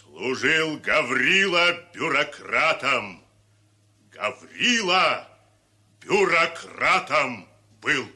Служил Гаврила бюрократом. Гаврила бюрократом был.